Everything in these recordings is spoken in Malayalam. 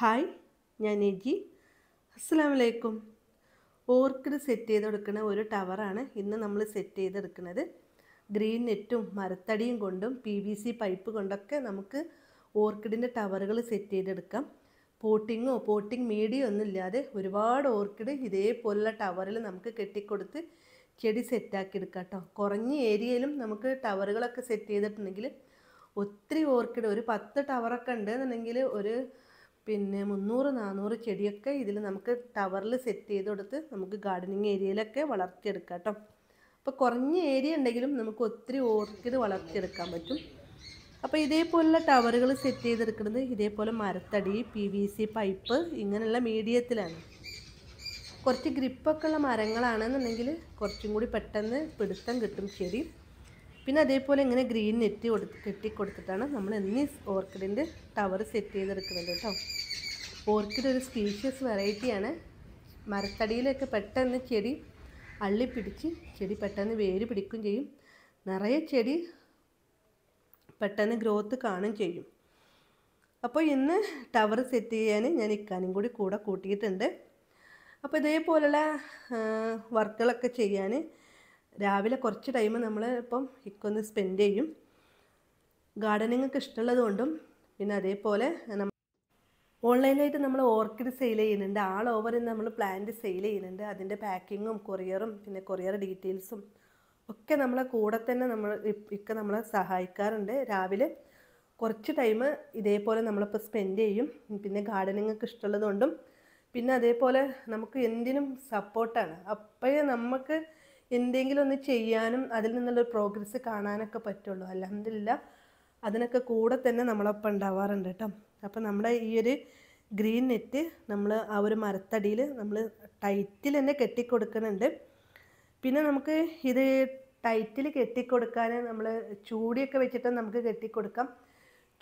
ഹായ് ഞാൻ എജി അസ്സാം വലൈക്കും ഓർക്കിഡ് സെറ്റ് ചെയ്തെടുക്കുന്ന ഒരു ടവറാണ് ഇന്ന് നമ്മൾ സെറ്റ് ചെയ്തെടുക്കുന്നത്. ഗ്രീൻ നെറ്റും മരത്തടിയും കൊണ്ടും പി വി സി പൈപ്പ് കൊണ്ടൊക്കെ നമുക്ക് ഓർക്കിഡിന്റെ ടവറുകൾ സെറ്റ് ചെയ്തെടുക്കാം. പോട്ടിങ്ങോ പോട്ടിങ് മീഡിയോ ഒന്നും ഇല്ലാതെ ഒരുപാട് ഓർക്കിഡ് ഇതേപോലുള്ള ടവറിൽ നമുക്ക് കെട്ടിക്കൊടുത്ത് ചെടി സെറ്റാക്കി എടുക്കാം കേട്ടോ. കുറഞ്ഞ ഏരിയയിലും നമുക്ക് ടവറുകളൊക്കെ സെറ്റ് ചെയ്തിട്ടുണ്ടെങ്കിൽ ഒത്തിരി ഓർക്കിഡ് ഒരു പത്ത് ടവറൊക്കെ ഉണ്ടെന്നുണ്ടെങ്കിൽ ഒരു പിന്നെ മുന്നൂറ് നാനൂറ് ചെടിയൊക്കെ ഇതിൽ നമുക്ക് ടവറിൽ സെറ്റ് ചെയ്ത് കൊടുത്ത് നമുക്ക് ഗാർഡനിങ് ഏരിയയിലൊക്കെ വളർത്തിയെടുക്കാം കേട്ടോ. അപ്പോൾ കുറഞ്ഞ ഏരിയ ഉണ്ടെങ്കിലും നമുക്ക് ഒത്തിരി ഓർക്കിഡ് വളർത്തിയെടുക്കാൻ പറ്റും. അപ്പോൾ ഇതേപോലുള്ള ടവറുകൾ സെറ്റ് ചെയ്തെടുക്കുന്നത് ഇതേപോലെ മരത്തടി പി വി സി പൈപ്പ് ഇങ്ങനെയുള്ള മീഡിയത്തിലാണ്. കുറച്ച് ഗ്രിപ്പൊക്കെ ഉള്ള മരങ്ങളാണെന്നുണ്ടെങ്കിൽ കുറച്ചും കൂടി പെട്ടെന്ന് പിടുത്തം കിട്ടും ചെടി. പിന്നെ അതേപോലെ ഇങ്ങനെ ഗ്രീൻ നെറ്റ് കൊടുത്ത് കെട്ടി കൊടുത്തിട്ടാണ് നമ്മൾ എന്നീ ഓർക്കിഡിന്റെ ടവർ സെറ്റ് ചെയ്തെടുക്കുന്നത് കേട്ടോ. ഓർക്കിഡ് ഒരു സ്പീഷ്യസ് വെറൈറ്റിയാണ്. മരത്തടിയിലൊക്കെ പെട്ടെന്ന് ചെടി അള്ളി പിടിച്ച് ചെടി പെട്ടെന്ന് വേര് പിടിക്കുകയും ചെയ്യും. നിറയെ ചെടി പെട്ടെന്ന് ഗ്രോത്ത് കാണും ചെയ്യും. അപ്പോൾ ഇന്ന് ടവർ സെറ്റ് ചെയ്യാൻ ഞാൻ ഇക്കാനും കൂടി കൂടെ കൂട്ടിയിട്ടുണ്ട്. അപ്പോൾ ഇതേപോലുള്ള വർക്കുകളൊക്കെ ചെയ്യാൻ രാവിലെ കുറച്ച് ടൈം നമ്മൾ ഇപ്പം ഇക്കൊന്ന് സ്പെൻഡ് ചെയ്യും. ഗാർഡനിങ് ഒക്കെ ഇഷ്ടമുള്ളത് കൊണ്ടും പിന്നെ അതേപോലെ നമ്മൾ ഓൺലൈനായിട്ട് നമ്മൾ ഓർക്കിഡ് സെയിൽ ചെയ്യുന്നുണ്ട്. ആൾ ഓവർ നമ്മൾ പ്ലാന്റ് സെയിൽ ചെയ്യുന്നുണ്ട്. അതിന്റെ പാക്കിങ്ങും കൊറിയറും പിന്നെ കൊറിയർ ഡീറ്റെയിൽസും ഒക്കെ നമ്മളെ കൂടെ തന്നെ നമ്മൾ ഇക്ക നമ്മളെ സഹായിക്കാറുണ്ട്. രാവിലെ കുറച്ച് ടൈം ഇതേപോലെ നമ്മളിപ്പോൾ സ്പെൻഡ് ചെയ്യും. പിന്നെ ഗാർഡനിങ് ഒക്കെ ഇഷ്ടമുള്ളത് കൊണ്ടും പിന്നെ അതേപോലെ നമുക്ക് എന്തിനും സപ്പോർട്ടാണ് അപ്പോഴേ നമുക്ക് എന്തെങ്കിലും ഒന്ന് ചെയ്യാനും അതിൽ നിന്നുള്ള പ്രോഗ്രസ് കാണാനൊക്കെ പറ്റുള്ളൂ. അലഹമില്ല അതിനൊക്കെ കൂടെ തന്നെ നമ്മളൊപ്പം ഉണ്ടാവാറുണ്ട് കേട്ടോ. അപ്പോൾ നമ്മുടെ ഈ ഒരു ഗ്രീൻ നെറ്റ് നമ്മൾ ആ ഒരു മരത്തടിയിൽ നമ്മൾ ടൈറ്റിൽ തന്നെ കെട്ടിക്കൊടുക്കുന്നുണ്ട്. പിന്നെ നമുക്ക് ഇത് ടൈറ്റിൽ കെട്ടിക്കൊടുക്കാൻ നമ്മൾ ചൂടിയൊക്കെ വെച്ചിട്ട് നമുക്ക് കെട്ടിക്കൊടുക്കാം.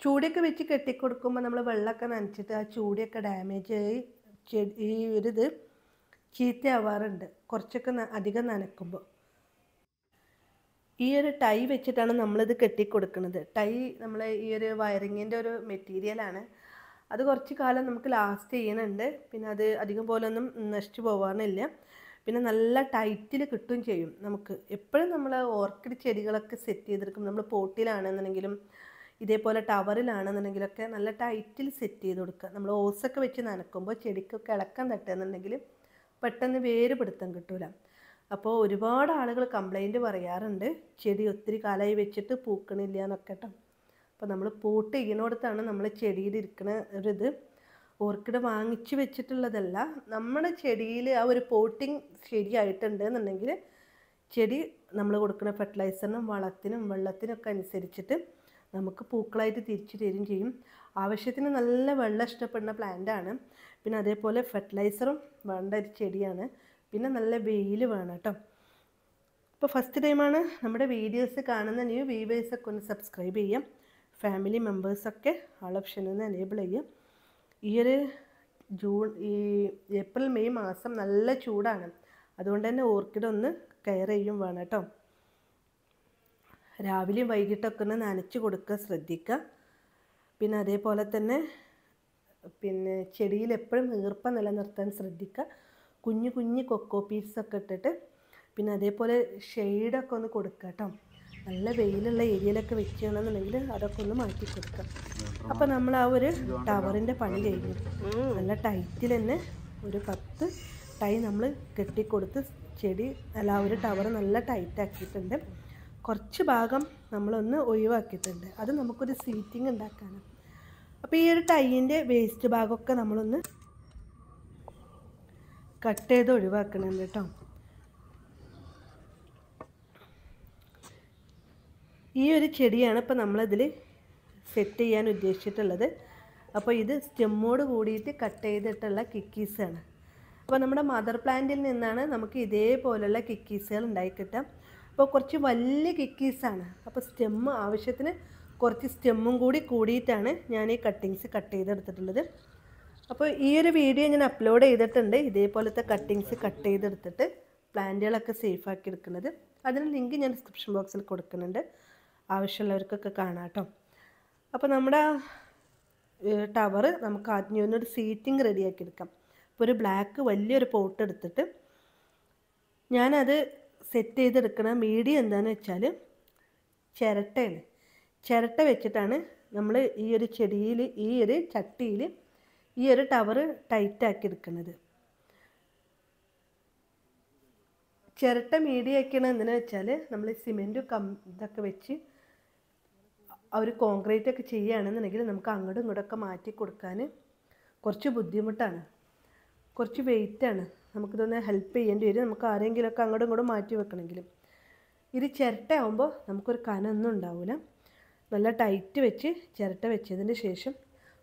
ചൂടിയൊക്കെ വെച്ച് കെട്ടിക്കൊടുക്കുമ്പോൾ നമ്മൾ വെള്ളമൊക്കെ നനച്ചിട്ട് ആ ചൂടിയൊക്കെ ഡാമേജ് ആയി ഈ ഒരു ഇത് ചീത്തയാവാറുണ്ട്. കുറച്ചൊക്കെ അധികം നനക്കുമ്പോൾ ഈ ഒരു ടൈ വെച്ചിട്ടാണ് നമ്മളിത് കെട്ടിക്കൊടുക്കുന്നത് ടൈ നമ്മൾ ഈ ഒരു വയറിങ്ങിന്റെ ഒരു മെറ്റീരിയലാണ്. അത് കുറച്ച് കാലം നമുക്ക് ലാസ്റ്റ് ചെയ്യുന്നുണ്ട് പിന്നെ അത് അധികം പോലൊന്നും നശിച്ചു പോകാറില്ല പിന്നെ നല്ല ടൈറ്റിൽ കിട്ടുകയും ചെയ്യും നമുക്ക്. എപ്പോഴും നമ്മൾ ഓർക്കിഡ് ചെടികളൊക്കെ സെറ്റ് ചെയ്തെടുക്കും നമ്മൾ പോട്ടിലാണെന്നുണ്ടെങ്കിലും ഇതേപോലെ ടവറിലാണെന്നുണ്ടെങ്കിലൊക്കെ നല്ല ടൈറ്റിൽ സെറ്റ് ചെയ്ത് കൊടുക്കുക. നമ്മൾ ഓസൊക്കെ വെച്ച് നനക്കുമ്പോൾ ചെടിക്കൊക്കെ ഇളക്കം തട്ടുന്നുണ്ടെങ്കിൽ പെട്ടെന്ന് വേര് പിടുത്തം കിട്ടൂല. അപ്പോൾ ഒരുപാട് ആളുകൾ കംപ്ലൈന്റ് പറയാറുണ്ട്. ചെടി ഒത്തിരി കാലമായി വെച്ചിട്ട് പൂക്കണില്ല എന്നൊക്കെ കേട്ടോ അപ്പോൾ നമ്മൾ പൂട്ട് ഇതിനോടത്താണ് നമ്മൾ ചെടിയിൽ ഇരിക്കുന്ന ഒരിത്. ഓർക്കിഡ് വാങ്ങിച്ചു വെച്ചിട്ടുള്ളതല്ല നമ്മുടെ ചെടിയിൽ ആ ഒരു പോട്ടിങ് ശരിയായിട്ടുണ്ട് എന്നുണ്ടെങ്കിൽ ചെടി നമ്മൾ കൊടുക്കുന്ന ഫെർട്ടിലൈസറിനും വളത്തിനും വെള്ളത്തിനൊക്കെ അനുസരിച്ചിട്ട് നമുക്ക് പൂക്കളായിട്ട് തിരിച്ചു തരും ചെയ്യും. ആവശ്യത്തിന് നല്ല വെള്ളം ഇഷ്ടപ്പെടുന്ന പ്ലാന്റാണ് പിന്നെ അതേപോലെ ഫെർട്ടിലൈസറും വേണ്ട ഒരു ചെടിയാണ്. പിന്നെ നല്ല വെയിൽ വേണം കേട്ടോ ഇപ്പോൾ ഫസ്റ്റ് ടൈമാണ് നമ്മുടെ വീഡിയോസ് കാണുന്ന ന്യൂ വ്യൂവേഴ്സൊക്കെ ഒന്ന് സബ്സ്ക്രൈബ് ചെയ്യാം. ഫാമിലി മെമ്പേഴ്സൊക്കെ ആൾ ഓപ്ഷൻ ഒന്ന് എനേബിൾ ചെയ്യാം. ഈ ഒരു ജൂൺ ഈ ഏപ്രിൽ മെയ് മാസം നല്ല ചൂടാണ്. അതുകൊണ്ട് തന്നെ ഓർക്കിഡ് ഒന്ന് കെയർ ചെയ്യും വേണം കേട്ടോ രാവിലെയും വൈകിട്ടൊക്കെ ഒന്ന് നനച്ച് കൊടുക്കുക ശ്രദ്ധിക്കുക. പിന്നെ അതേപോലെ തന്നെ പിന്നെ ചെടിയിൽ എപ്പോഴും ഈർപ്പം നിലനിർത്താൻ ശ്രദ്ധിക്കുക. കുഞ്ഞു കുഞ്ഞു കൊക്കോ പീസൊക്കെ ഇട്ടിട്ട് പിന്നെ അതേപോലെ ഷെയ്ഡൊക്കെ ഒന്ന് കൊടുക്കുക കേട്ടോ. നല്ല വെയിലുള്ള ഏരിയയിലൊക്കെ വെക്കുകയാണെന്നുണ്ടെങ്കിൽ അതൊക്കെ ഒന്ന് മാറ്റി കൊടുക്കുക. അപ്പോൾ നമ്മൾ ആ ഒരു ടവറിന്റെ പണി കഴിഞ്ഞു. നല്ല ടൈറ്റിൽ തന്നെ ഒരു പത്ത് ടൈ നമ്മൾ കെട്ടിക്കൊടുത്ത് ചെടി അല്ല ആ ഒരു ടവർ നല്ല ടൈറ്റ് ആക്കിയിട്ടുണ്ട്. കുറച്ച് ഭാഗം നമ്മളൊന്ന് ഒഴിവാക്കിയിട്ടുണ്ട്. അത് നമുക്കൊരു സീറ്റിംഗ് ഉണ്ടാക്കാനാണ്. അപ്പോൾ ഈ ഒരു ടൈയിന്റെ വേസ്റ്റ് ഭാഗമൊക്കെ നമ്മളൊന്ന് കട്ട് ചെയ്ത് ഒഴിവാക്കണുണ്ട് കേട്ടോ. ഈ ഒരു ചെടിയാണ് ഇപ്പോൾ നമ്മളിതിൽ സെറ്റ് ചെയ്യാൻ ഉദ്ദേശിച്ചിട്ടുള്ളത്. അപ്പോൾ ഇത് സ്റ്റെമ്മോട് കൂടിയിട്ട് കട്ട് ചെയ്തിട്ടുള്ള കിക്കീസാണ് അപ്പോൾ നമ്മുടെ മദർ പ്ലാന്റിൽ നിന്നാണ് നമുക്ക് ഇതേപോലെയുള്ള കിക്കീസുകൾ ഉണ്ടായി അപ്പോൾ കുറച്ച് വലിയ കിക്കീസാണ് അപ്പോൾ സ്റ്റെം ആവശ്യത്തിന് കുറച്ച് സ്റ്റെമ്മും കൂടി കൂടിയിട്ടാണ് ഞാൻ ഈ കട്ടിങ്സ് കട്ട് ചെയ്തെടുത്തിട്ടുള്ളത്. അപ്പോൾ ഈ ഒരു വീഡിയോ ഞാൻ അപ്ലോഡ് ചെയ്തിട്ടുണ്ട്. ഇതേപോലത്തെ കട്ടിങ്സ് കട്ട് ചെയ്തെടുത്തിട്ട് പ്ലാന്റുകളൊക്കെ സേഫാക്കി എടുക്കുന്നത്. അതിന് ലിങ്ക് ഞാൻ ഡിസ്ക്രിപ്ഷൻ ബോക്സിൽ കൊടുക്കുന്നുണ്ട്. ആവശ്യമുള്ളവർക്കൊക്കെ കാണാം കേട്ടോ. അപ്പോൾ നമ്മുടെ ടവർ നമുക്ക് ആദ്യം ഒന്നൊരു സീറ്റിംഗ് റെഡിയാക്കി എടുക്കാം. അപ്പോൾ ഒരു ബ്ലാക്ക് വലിയൊരു പോട്ട് എടുത്തിട്ട് ഞാനത് സെറ്റ് ചെയ്തെടുക്കുന്ന മീഡിയം എന്താണെന്ന് വെച്ചാൽ ചിരട്ടയാണ്. ചിരട്ട വെച്ചിട്ടാണ് നമ്മൾ ഈ ഒരു ചെടിയിൽ ഈ ഒരു ചട്ടിയിൽ ഈ ഒരു ടവർ ടൈറ്റാക്കി എടുക്കുന്നത് ചിരട്ട മീഡിയം ആക്കണ എന്തിനാ വെച്ചാൽ നമ്മൾ സിമെന്റും കം ഇതൊക്കെ വെച്ച് അവർ കോൺക്രീറ്റ് ഒക്കെ ചെയ്യുകയാണെന്നുണ്ടെങ്കിൽ നമുക്ക് അങ്ങോട്ടും ഇങ്ങോട്ടൊക്കെ മാറ്റി കൊടുക്കാൻ കുറച്ച് ബുദ്ധിമുട്ടാണ്. കുറച്ച് വെയിറ്റാണ് നമുക്കിതൊന്ന് ഹെൽപ്പ് ചെയ്യേണ്ടി വരും. നമുക്ക് ആരെങ്കിലുമൊക്കെ അങ്ങോട്ടും ഇങ്ങോട്ടും മാറ്റി വെക്കണമെങ്കിലും. ഇത് ചിരട്ട ആകുമ്പോൾ നമുക്കൊരു കനൊന്നും ഉണ്ടാവില്ല നല്ല ടൈറ്റ് വെച്ച് ചിരട്ട വെച്ചതിന് ശേഷം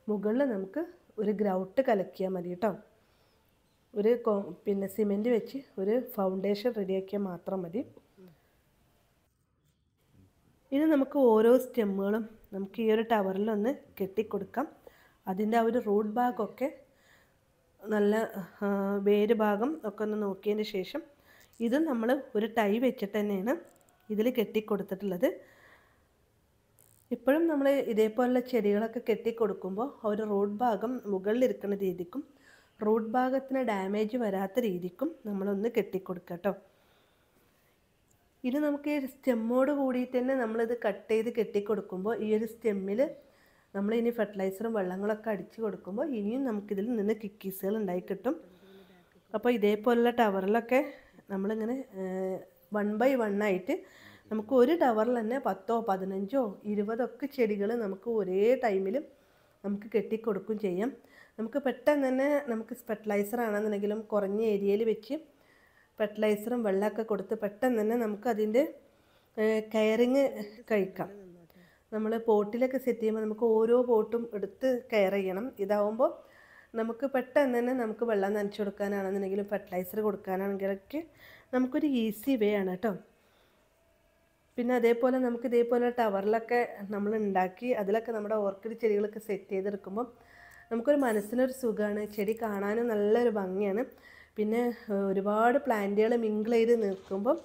മുകളിൽ നമുക്ക് ഒരു ഗ്രൗട്ട് കലക്കിയാൽ മതി കേട്ടോ ഒരു പിന്നെ സിമെന്റ് വെച്ച് ഒരു ഫൗണ്ടേഷൻ റെഡിയാക്കിയാൽ മാത്രം മതി. ഇനി നമുക്ക് ഓരോ സ്റ്റെമ്മുകളും നമുക്ക് ഈ ഒരു ടവറിലൊന്ന് കെട്ടിക്കൊടുക്കാം. അതിന്റെ ആ ഒരു റൂട്ട് ഭാഗമൊക്കെ നല്ല വേര് ഭാഗം ഒക്കെ ഒന്ന് നോക്കിയതിന് ശേഷം ഇതും നമ്മൾ ഒരു ടൈ വെച്ചിട്ട് തന്നെയാണ് ഇതിൽ കെട്ടിക്കൊടുത്തിട്ടുള്ളത്. ഇപ്പോഴും നമ്മൾ ഇതേപോലുള്ള ചെടികളൊക്കെ കെട്ടിക്കൊടുക്കുമ്പോൾ ഒരു റൂട്ട് ഭാഗം മുകളിലിരിക്കുന്ന രീതിക്കും റൂട്ട് ഭാഗത്തിന് ഡാമേജ് വരാത്ത രീതിക്കും നമ്മളൊന്ന് കെട്ടിക്കൊടുക്കുക കേട്ടോ ഇനി നമുക്ക് ഈ സ്റ്റെമ്മോട് കൂടിയിട്ട് തന്നെ നമ്മളിത് കട്ട് ചെയ്ത് കെട്ടിക്കൊടുക്കുമ്പോൾ ഈ ഒരു സ്റ്റെമ്മിൽ നമ്മൾ ഇനി ഫെർട്ടിലൈസറും വെള്ളങ്ങളൊക്കെ അടിച്ച് കൊടുക്കുമ്പോൾ ഇനിയും നമുക്കിതിൽ നിന്ന് കിക്കീസുകൾ ഉണ്ടായി കിട്ടും. അപ്പോൾ ഇതേപോലുള്ള ടവറിലൊക്കെ നമ്മളിങ്ങനെ വൺ ബൈ വൺ ആയിട്ട് നമുക്ക് ഒരു ടവറിൽ തന്നെ പത്തോ പതിനഞ്ചോ ഇരുപതൊക്കെ ചെടികൾ നമുക്ക് ഒരേ ടൈമിലും നമുക്ക് കെട്ടിക്കൊടുക്കും ചെയ്യാം. നമുക്ക് പെട്ടെന്ന് തന്നെ നമുക്ക് ഫെർട്ടിലൈസർ ആണെന്നുണ്ടെങ്കിലും കുറഞ്ഞ ഏരിയയിൽ വെച്ച് ഫെർട്ടിലൈസറും വെള്ളമൊക്കെ കൊടുത്ത് പെട്ടെന്ന് തന്നെ നമുക്ക് അതിന്റെ കെയറിങ് കഴിക്കാം. നമ്മൾ പോട്ടിലൊക്കെ സെറ്റ് ചെയ്യുമ്പോൾ നമുക്ക് ഓരോ പോട്ടും എടുത്ത് കെയർ ചെയ്യണം. ഇതാവുമ്പോൾ നമുക്ക് പെട്ടെന്ന് തന്നെ നമുക്ക് വെള്ളം നനച്ചു കൊടുക്കാനാണെന്നുണ്ടെങ്കിലും ഫെർട്ടിലൈസർ കൊടുക്കാനാണെങ്കിലൊക്കെ നമുക്കൊരു ഈസി വേ ആണ് കേട്ടോ. പിന്നെ അതേപോലെ നമുക്ക് ഇതേപോലെ ടവറിലൊക്കെ നമ്മൾ ഉണ്ടാക്കി അതിലൊക്കെ നമ്മുടെ ഓർക്കിഡ് ചെടികളൊക്കെ സെറ്റ് ചെയ്തെടുക്കുമ്പോൾ നമുക്കൊരു മനസ്സിനൊരു സുഖമാണ് ചെടി കാണാനും നല്ലൊരു ഭംഗിയാണ്. പിന്നെ ഒരുപാട് പ്ലാന്റുകൾ മിങ്കിൾ ചെയ്ത് നിൽക്കുമ്പോൾ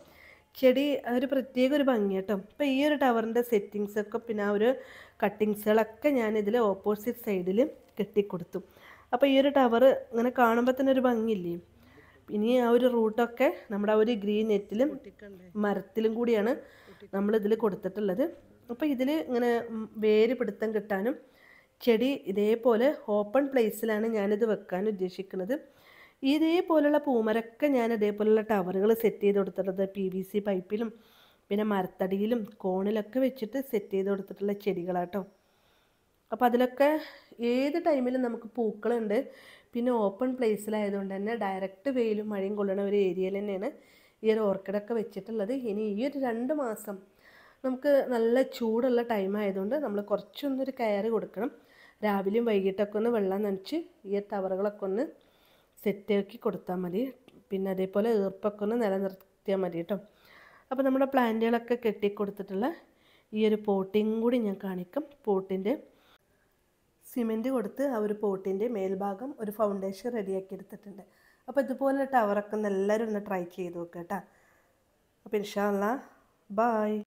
ചെടി ഒരു പ്രത്യേക ഒരു ഭംഗി കേട്ടോ. അപ്പം ഈ ഒരു ടവറിന്റെ സെറ്റിങ്സൊക്കെ പിന്നെ ആ ഒരു കട്ടിങ്സുകളൊക്കെ ഞാൻ ഇതിൽ ഓപ്പോസിറ്റ് സൈഡിൽ കെട്ടിക്കൊടുത്തു. അപ്പോൾ ഈ ഒരു ടവർ ഇങ്ങനെ കാണുമ്പോൾ തന്നെ ഒരു ഭംഗിയില്ലേ? ഇനി ആ ഒരു റൂട്ടൊക്കെ നമ്മുടെ ആ ഒരു ഗ്രീൻ നെറ്റിലും മരത്തിലും കൂടിയാണ് നമ്മളിതിൽ കൊടുത്തിട്ടുള്ളത്. അപ്പോൾ ഇതിൽ ഇങ്ങനെ വേര് പിടുത്തം കിട്ടാനും ചെടി ഇതേപോലെ ഓപ്പൺ പ്ലേസിലാണ് ഞാനിത് വെക്കാൻ ഉദ്ദേശിക്കുന്നത്. ഇതേപോലുള്ള പൂമരൊക്കെ ഞാൻ ഇതേപോലുള്ള ടവറുകൾ സെറ്റ് ചെയ്ത് കൊടുത്തിട്ടുള്ളത് പി വി സി പൈപ്പിലും പിന്നെ മരത്തടിയിലും കോണിലൊക്കെ വെച്ചിട്ട് സെറ്റ് ചെയ്ത് കൊടുത്തിട്ടുള്ള ചെടികളാട്ടോ. അപ്പോൾ അതിലൊക്കെ ഏത് ടൈമിലും നമുക്ക് പൂക്കളുണ്ട്. പിന്നെ ഓപ്പൺ പ്ലേസിലായതുകൊണ്ട് തന്നെ ഡയറക്റ്റ് വെയിലും മഴയും കൊള്ളുന്ന ഒരു ഏരിയയിൽ തന്നെയാണ് ഈ ഒരു ഓർക്കിഡൊക്കെ വെച്ചിട്ടുള്ളത്. ഇനി ഈ ഒരു രണ്ട് മാസം നമുക്ക് നല്ല ചൂടുള്ള ടൈം ആയതുകൊണ്ട് നമ്മൾ കുറച്ചൊന്നൊരു കെയർ കൊടുക്കണം. രാവിലെയും വൈകിട്ടൊക്കെ ഒന്ന് വെള്ളം നനച്ച് ഈ ടവറുകളൊക്കെ ഒന്ന് സെറ്റാക്കി കൊടുത്താൽ മതി. പിന്നെ അതേപോലെ ഈർപ്പൊക്കെ ഒന്ന് നിലനിർത്തിയാൽ മതി കേട്ടോ. അപ്പോൾ നമ്മുടെ പ്ലാന്റുകളൊക്കെ കെട്ടിക്കൊടുത്തിട്ടുള്ള ഈ ഒരു പോട്ടിങ് കൂടി ഞാൻ കാണിക്കും. പോട്ടിന്റെ സിമെന്റ് കൊടുത്ത് ആ ഒരു പോട്ടിന്റെ മേൽഭാഗം ഒരു ഫൗണ്ടേഷൻ റെഡിയാക്കി എടുത്തിട്ടുണ്ട്. അപ്പോൾ ഇതുപോലെ ടവറൊക്കെ ഒന്ന് എല്ലാവരും ഒന്ന് ട്രൈ ചെയ്ത് നോക്കുക കേട്ടോ. അപ്പോൾ ഇൻഷാല്ല ബായ്